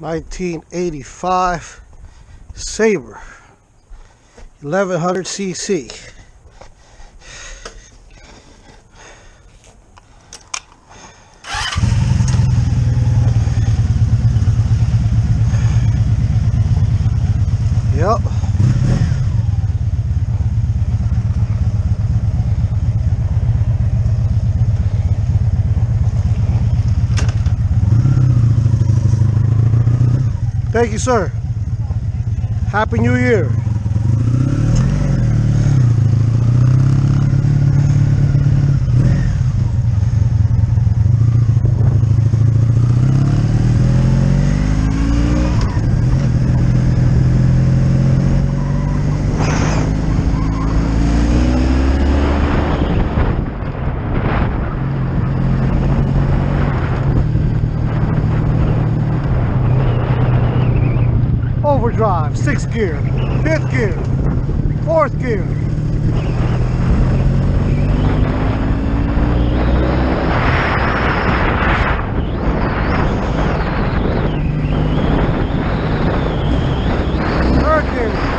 1985 Sabre 1100 cc. Yep. Thank you, sir. Happy New Year. Overdrive, sixth gear, fifth gear, fourth gear. Third gear.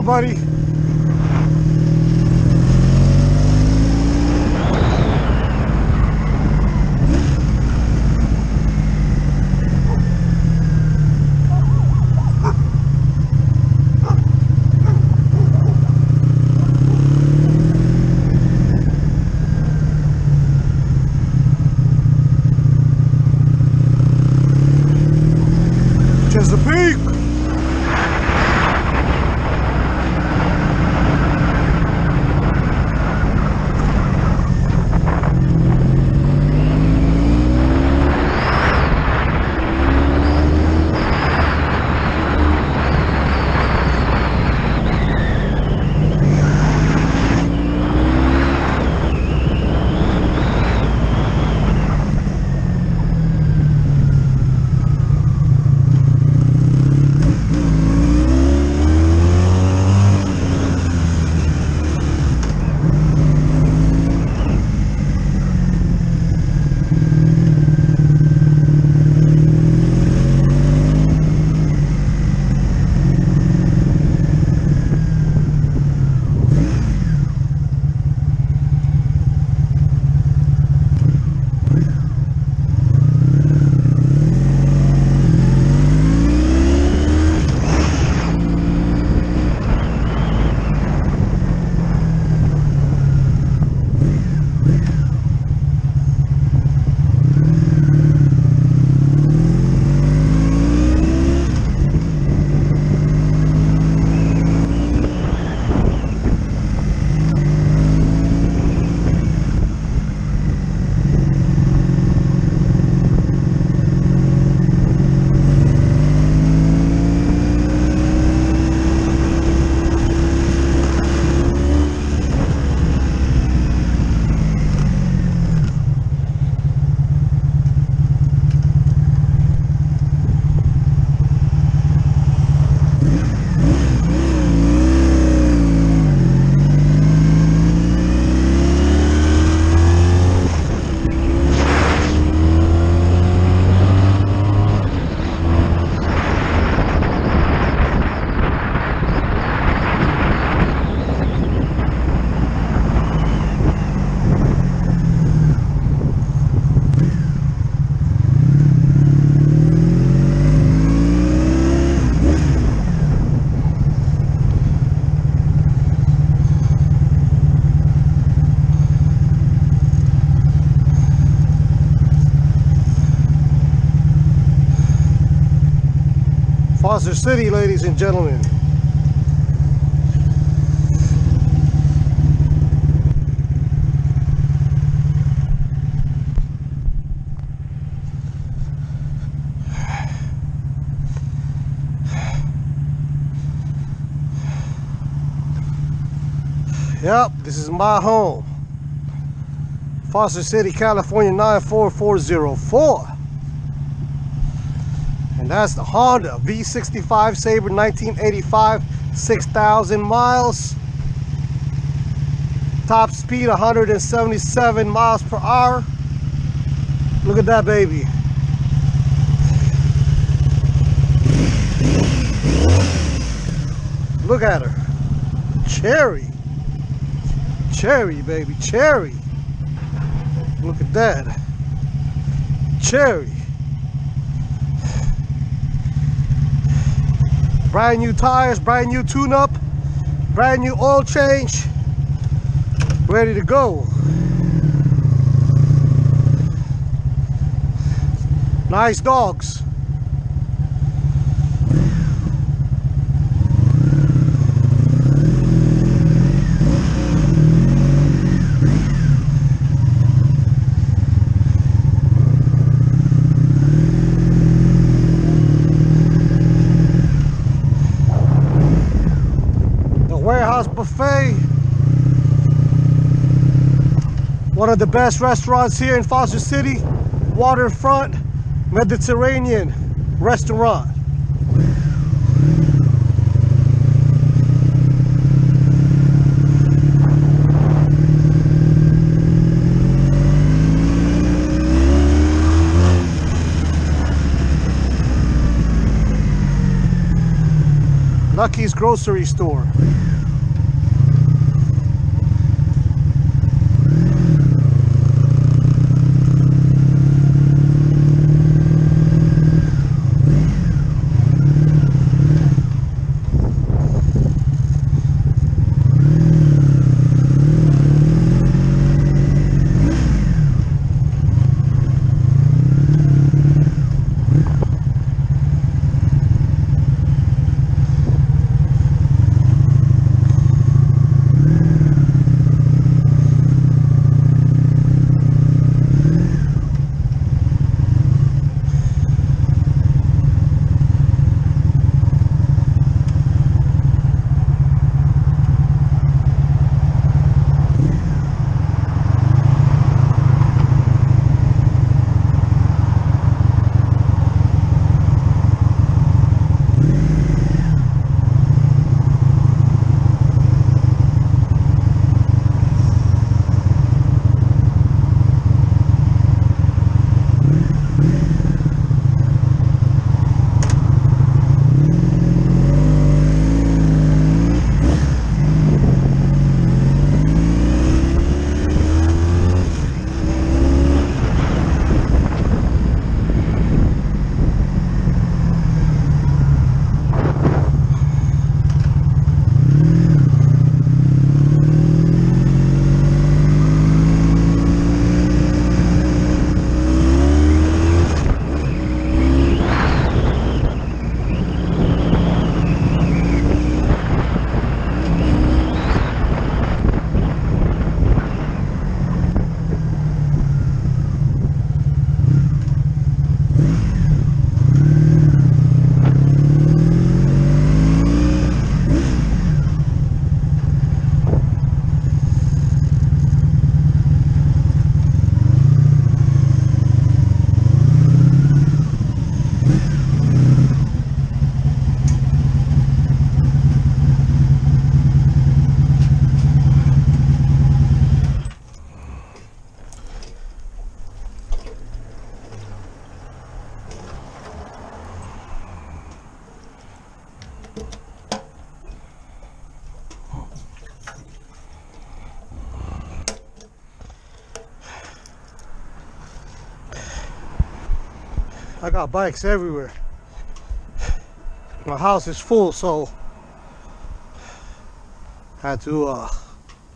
Right buddy. Chesapeake! Foster City, ladies and gentlemen. Yep, this is my home. Foster City, California 94404. And that's the Honda V65 Sabre 1985, 6,000 miles. Top speed 177 miles per hour. Look at that baby. Look at her. Cherry. Cherry, baby, cherry. Look at that. Cherry. Brand new tires, brand new tune-up, brand new oil change. Ready to go. Nice dogs. One of the best restaurants here in Foster City. Waterfront Mediterranean restaurant. Lucky's grocery store. I got bikes everywhere. My house is full, so I had to uh,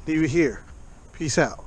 leave it here. Peace out.